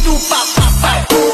do papapá.